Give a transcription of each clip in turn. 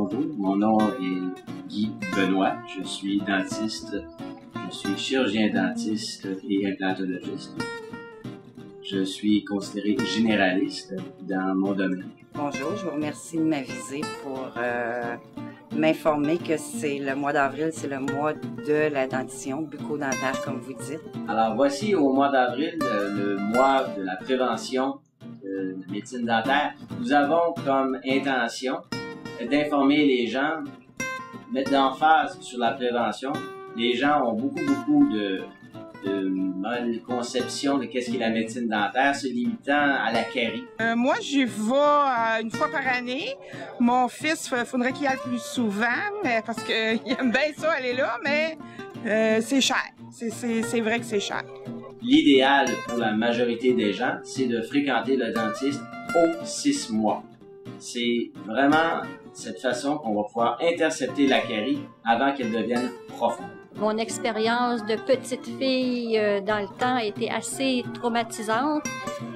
bonjour. Mon nom est Guy Benoît. Je suis dentiste. Je suis chirurgien dentiste et implantologiste. Je suis considéré généraliste dans mon domaine. Bonjour, je vous remercie de m'aviser pour euh, m'informer que c'est le mois d'avril, c'est le mois de la dentition bucco-dentaire, comme vous dites. Alors voici au mois d'avril euh, le mois de la prévention de la médecine dentaire. Nous avons comme intention d'informer les gens, mettre l'emphase sur la prévention. Les gens ont beaucoup, beaucoup de, de bonne conception de qu'est-ce qu'est la médecine dentaire, se limitant à la carie. Euh, moi, j'y vais euh, une fois par année. Mon fils, il faudrait qu'il y aille plus souvent, mais parce qu'il aime bien ça aller là, mais euh, c'est cher. C'est vrai que c'est cher. L'idéal pour la majorité des gens, c'est de fréquenter le dentiste aux six mois. C'est vraiment cette façon qu'on va pouvoir intercepter la carie avant qu'elle devienne profonde. Mon expérience de petite fille euh, dans le temps a été assez traumatisante.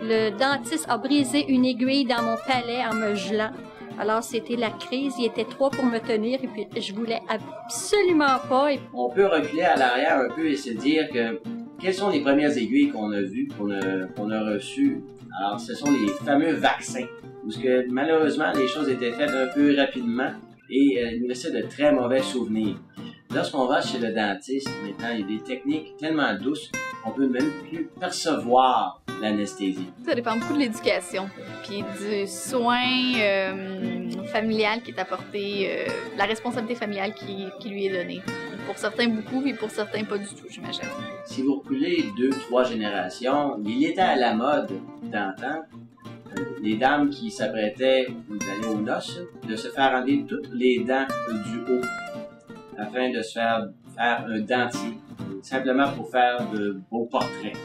Le dentiste a brisé une aiguille dans mon palais en me gelant. Alors c'était la crise, il était trois pour me tenir et puis je voulais absolument pas. On peut reculer à l'arrière un peu et se dire que quelles sont les premières aiguilles qu'on a vues, qu'on a, qu'on a reçues? Alors ce sont les fameux vaccins, parce que malheureusement les choses étaient faites un peu rapidement et euh, il me laissait de très mauvais souvenirs. Lorsqu'on va chez le dentiste, maintenant, il y a des techniques tellement douces qu'on peut même plus percevoir l'anesthésie. Ça dépend beaucoup de l'éducation, puis du soin euh, familial qui est apporté, euh, la responsabilité familiale qui, qui, lui est donnée. Pour certains, beaucoup, puis pour certains, pas du tout, j'imagine. Si vous reculez deux, trois générations, il était à la mode d'antan les dames qui s'apprêtaient d'aller aux noces, de se faire enlever toutes les dents du haut afin de se faire faire un dentier, simplement pour faire de beaux portraits.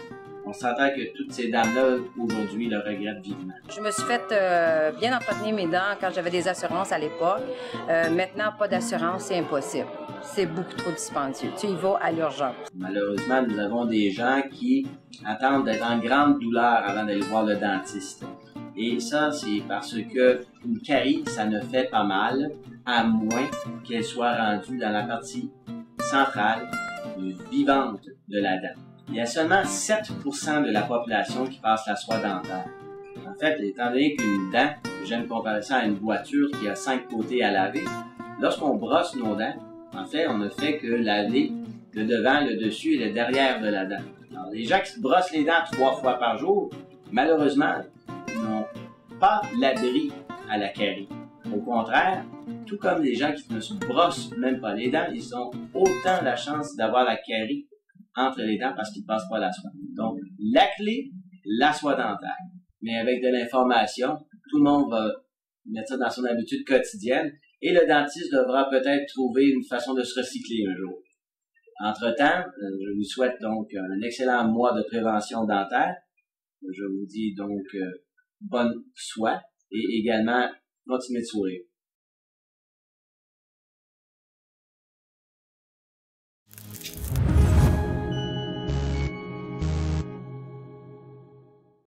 On s'entend que toutes ces dames-là, aujourd'hui, le regrettent vivement. Je me suis fait euh, bien entretenir mes dents quand j'avais des assurances à l'époque. Euh, maintenant, pas d'assurance, c'est impossible. C'est beaucoup trop dispendieux. Tu y vas à l'urgence. Malheureusement, nous avons des gens qui attendent d'être en grande douleur avant d'aller voir le dentiste. Et ça, c'est parce que une carie, ça ne fait pas mal, à moins qu'elle soit rendue dans la partie centrale vivante de la dent. Il y a seulement 7% de la population qui passe la soie dentaire. En fait, étant donné qu'une dent, j'aime comparer ça à une voiture qui a cinq côtés à laver, lorsqu'on brosse nos dents, en fait, on ne fait que laver le devant, le dessus et le derrière de la dent. Alors, les gens qui se brossent les dents trois fois par jour, malheureusement, pas l'abri à la carie. Au contraire, tout comme les gens qui ne se brossent même pas les dents, ils ont autant la chance d'avoir la carie entre les dents parce qu'ils ne passent pas la soie. Donc, la clé, la soie dentaire. Mais avec de l'information, tout le monde va mettre ça dans son habitude quotidienne et le dentiste devra peut-être trouver une façon de se recycler un jour. Entre-temps, euh, je vous souhaite donc un excellent mois de prévention dentaire. Je vous dis donc euh, bonne soie et également continuez de sourire.